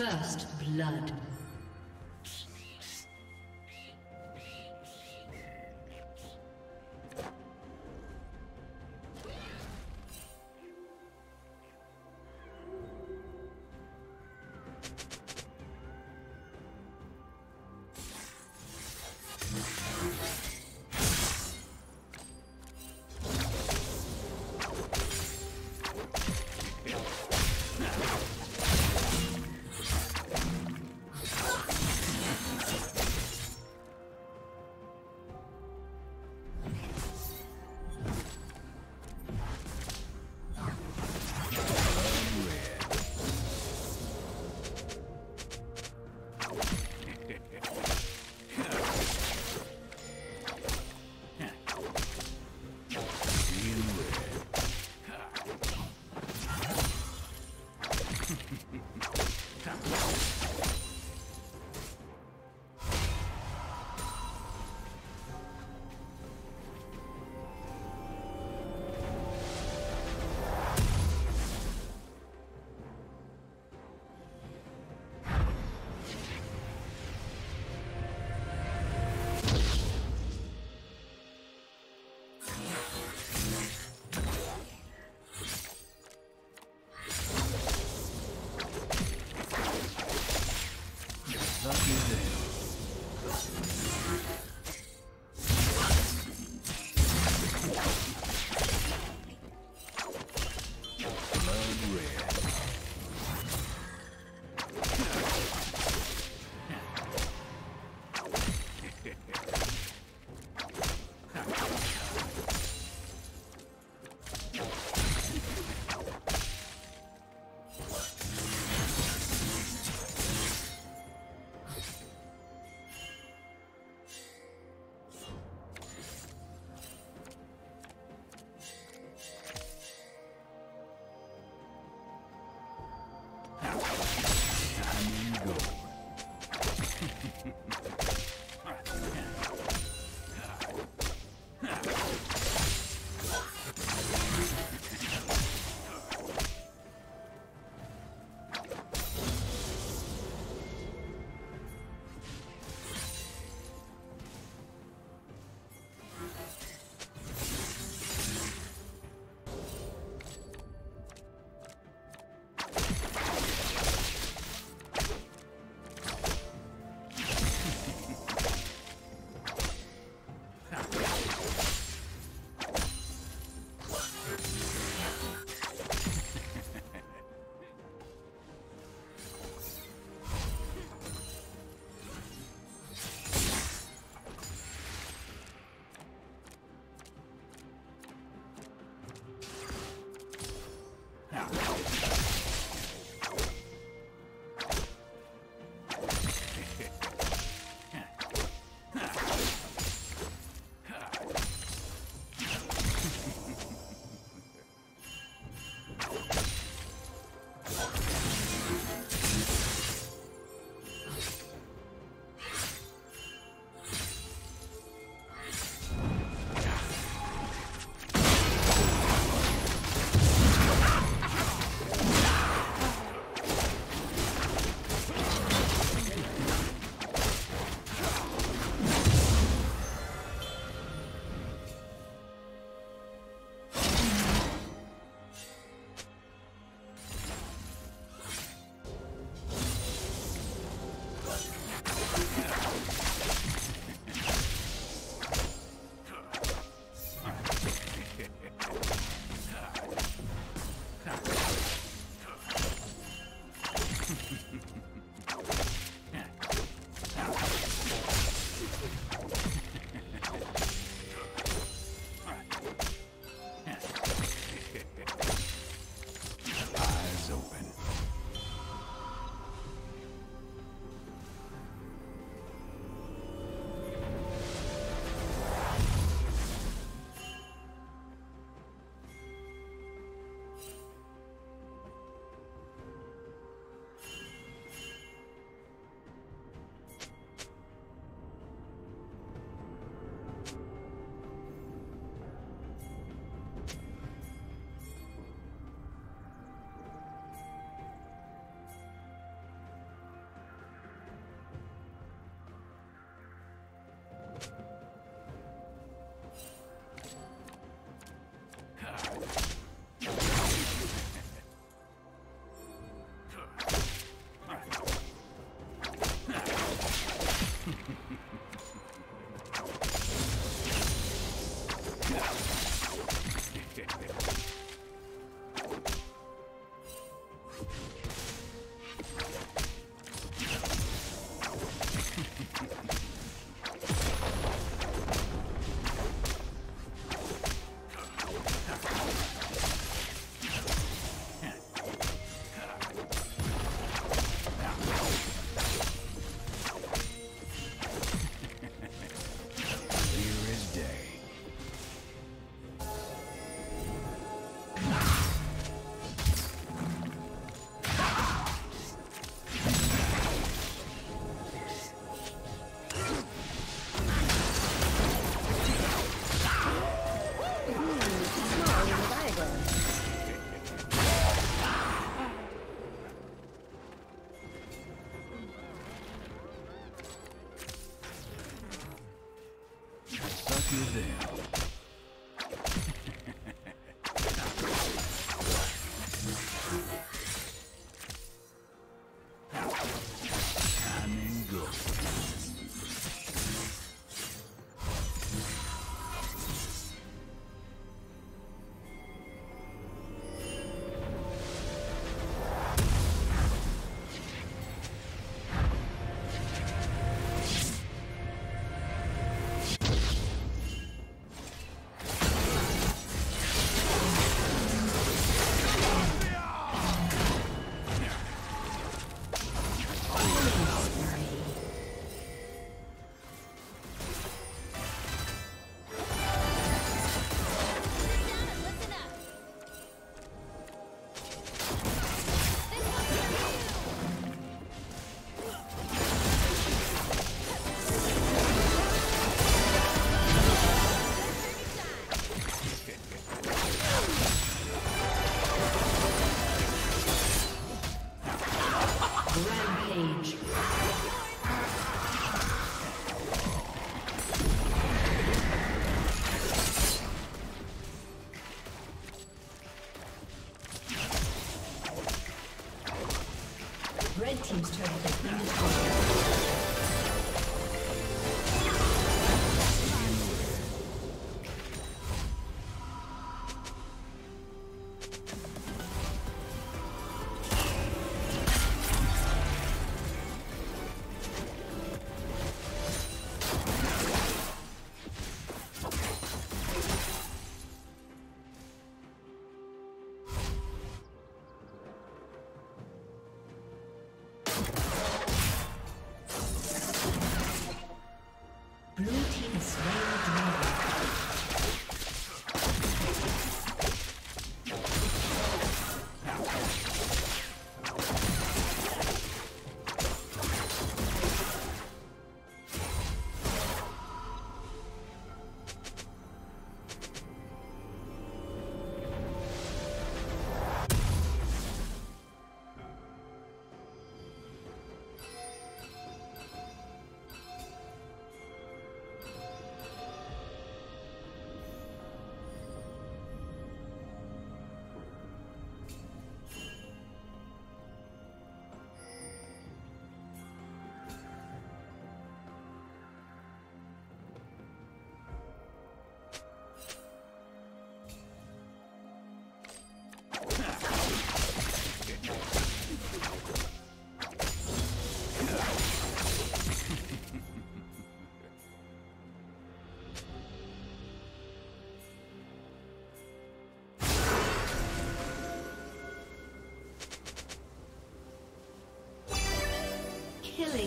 First blood.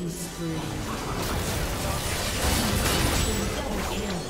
Killing spree. Double.